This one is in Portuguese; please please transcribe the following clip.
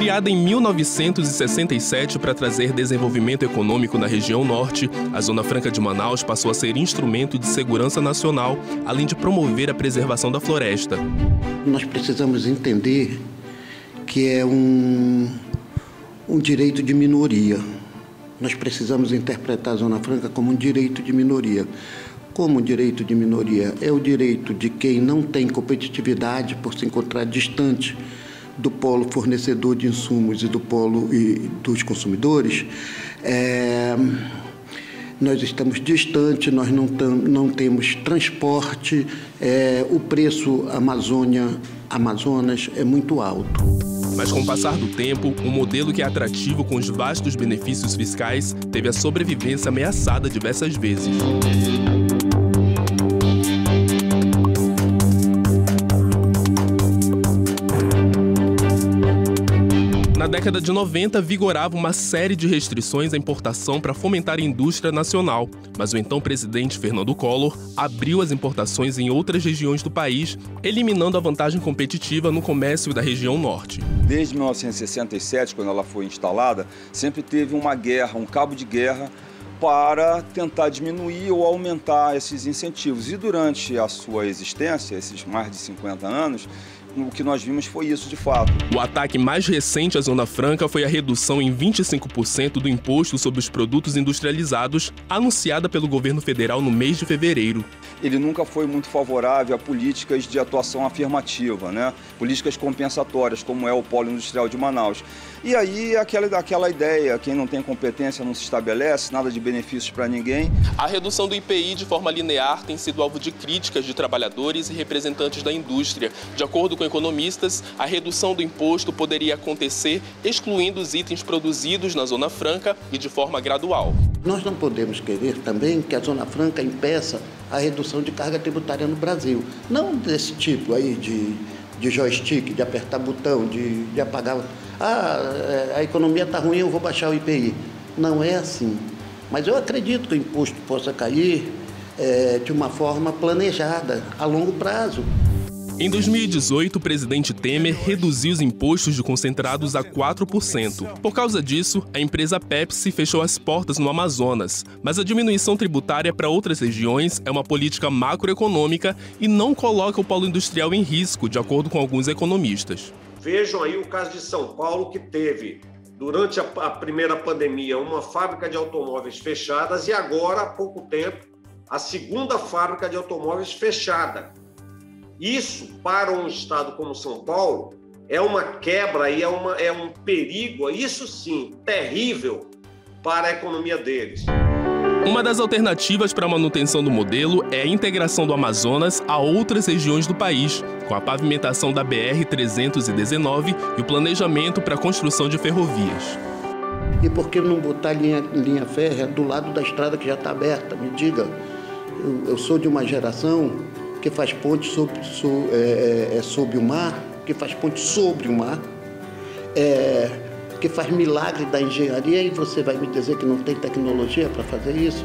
Criada em 1967 para trazer desenvolvimento econômico na região norte, a Zona Franca de Manaus passou a ser instrumento de segurança nacional, além de promover a preservação da floresta. Nós precisamos entender que é um, um direito de minoria. Nós precisamos interpretar a Zona Franca como um direito de minoria. Como um direito de minoria? É o direito de quem não tem competitividade por se encontrar distante do polo fornecedor de insumos e do polo e dos consumidores, é, nós estamos distantes, nós não, tam, não temos transporte, é, o preço Amazônia, Amazonas é muito alto. Mas com o passar do tempo, um modelo que é atrativo com os vastos benefícios fiscais teve a sobrevivência ameaçada diversas vezes. Década de 90, vigorava uma série de restrições à importação para fomentar a indústria nacional, mas o então presidente Fernando Collor abriu as importações em outras regiões do país, eliminando a vantagem competitiva no comércio da região norte. Desde 1967, quando ela foi instalada, sempre teve uma guerra, um cabo de guerra para tentar diminuir ou aumentar esses incentivos. E durante a sua existência, esses mais de 50 anos, o que nós vimos foi isso de fato. O ataque mais recente à Zona Franca foi a redução em 25% do imposto sobre os produtos industrializados, anunciada pelo governo federal no mês de fevereiro. Ele nunca foi muito favorável a políticas de atuação afirmativa, né? políticas compensatórias, como é o Polo Industrial de Manaus. E aí aquela, aquela ideia, quem não tem competência não se estabelece, nada de benefícios para ninguém. A redução do IPI de forma linear tem sido alvo de críticas de trabalhadores e representantes da indústria. De acordo com economistas, a redução do imposto poderia acontecer excluindo os itens produzidos na Zona Franca e de forma gradual. Nós não podemos querer também que a Zona Franca impeça a redução de carga tributária no Brasil. Não desse tipo aí de, de joystick, de apertar botão, de, de apagar ah, é, a economia está ruim, eu vou baixar o IPI. Não é assim. Mas eu acredito que o imposto possa cair é, de uma forma planejada, a longo prazo. Em 2018, o presidente Temer reduziu os impostos de concentrados a 4%. Por causa disso, a empresa Pepsi fechou as portas no Amazonas. Mas a diminuição tributária para outras regiões é uma política macroeconômica e não coloca o polo industrial em risco, de acordo com alguns economistas. Vejam aí o caso de São Paulo, que teve, durante a, primeira pandemia, uma fábrica de automóveis fechadas e agora, há pouco tempo, a segunda fábrica de automóveis fechada. Isso, para um estado como São Paulo, é uma quebra e é, uma, é um perigo, isso sim, terrível para a economia deles. Uma das alternativas para a manutenção do modelo é a integração do Amazonas a outras regiões do país, com a pavimentação da BR-319 e o planejamento para a construção de ferrovias. E por que não botar linha, linha férrea do lado da estrada que já está aberta? Me diga. Eu, eu, sou de uma geração que faz ponte sobre, é, é, é, sobre o mar, que faz ponte sobre o mar. É, que faz milagre da engenharia e você vai me dizer que não tem tecnologia para fazer isso?